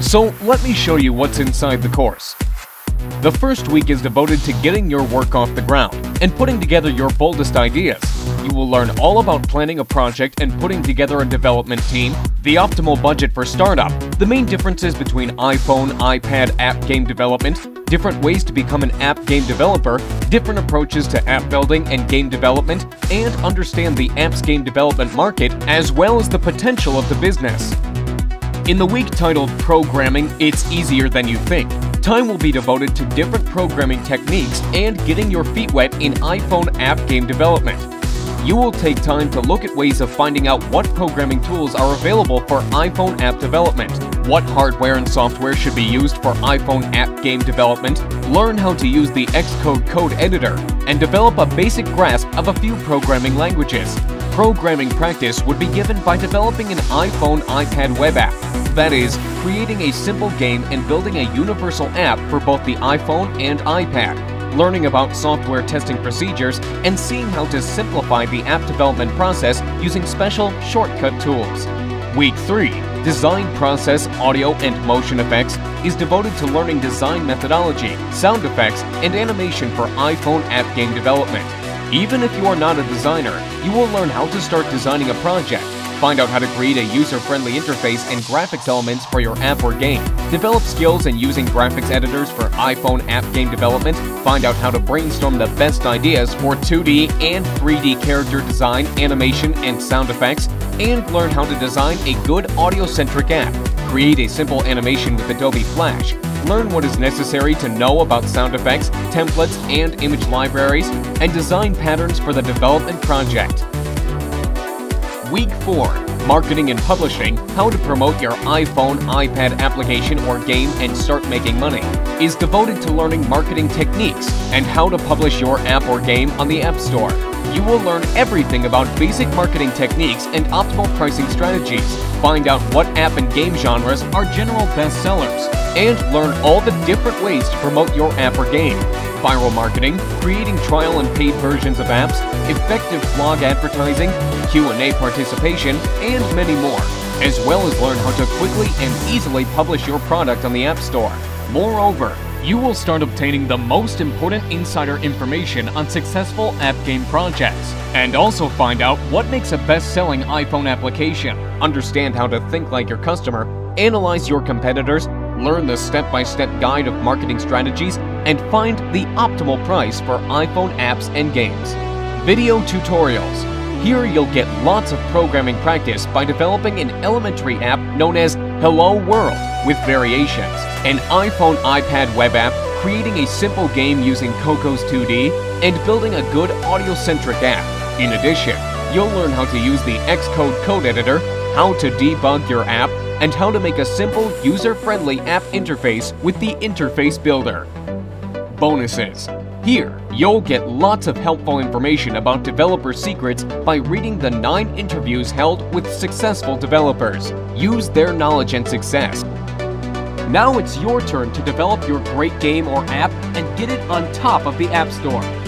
So let me show you what's inside the course. The first week is devoted to getting your work off the ground and putting together your boldest ideas. You will learn all about planning a project and putting together a development team, the optimal budget for startup, the main differences between iPhone, iPad app game development, different ways to become an app game developer, different approaches to app building and game development, and understand the apps game development market as well as the potential of the business. In the week titled Programming It's Easier Than You Think, time will be devoted to different programming techniques and getting your feet wet in iPhone app game development. You will take time to look at ways of finding out what programming tools are available for iPhone app development, what hardware and software should be used for iPhone app game development, learn how to use the Xcode code editor, and develop a basic grasp of a few programming languages. Programming practice would be given by developing an iPhone iPad web app. That is, creating a simple game and building a universal app for both the iPhone and iPad, learning about software testing procedures, and seeing how to simplify the app development process using special shortcut tools. Week 3 Design Process Audio and Motion Effects is devoted to learning design methodology, sound effects, and animation for iPhone app game development. Even if you are not a designer, you will learn how to start designing a project, find out how to create a user-friendly interface and graphics elements for your app or game, develop skills in using graphics editors for iPhone app game development, find out how to brainstorm the best ideas for 2D and 3D character design, animation, and sound effects, and learn how to design a good audio-centric app, create a simple animation with Adobe Flash, Learn what is necessary to know about sound effects, templates, and image libraries, and design patterns for the development project. Week 4 Marketing and Publishing How to Promote Your iPhone, iPad application or game and start making money is devoted to learning marketing techniques and how to publish your app or game on the App Store. You will learn everything about basic marketing techniques and optimal pricing strategies. Find out what app and game genres are general bestsellers and learn all the different ways to promote your app or game. Viral marketing, creating trial and paid versions of apps, effective blog advertising, Q&A participation, and many more, as well as learn how to quickly and easily publish your product on the App Store. Moreover, you will start obtaining the most important insider information on successful app game projects, and also find out what makes a best-selling iPhone application, understand how to think like your customer, analyze your competitors, learn the step-by-step guide of marketing strategies, and find the optimal price for iPhone apps and games. Video tutorials. Here you'll get lots of programming practice by developing an elementary app known as Hello World with variations, an iPhone iPad web app, creating a simple game using Cocos 2D, and building a good audio-centric app. In addition, you'll learn how to use the Xcode code editor, how to debug your app, and how to make a simple, user-friendly app interface with the Interface Builder. Bonuses. Here, you'll get lots of helpful information about developer secrets by reading the 9 interviews held with successful developers. Use their knowledge and success. Now it's your turn to develop your great game or app and get it on top of the App Store.